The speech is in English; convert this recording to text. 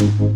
Mm-hmm.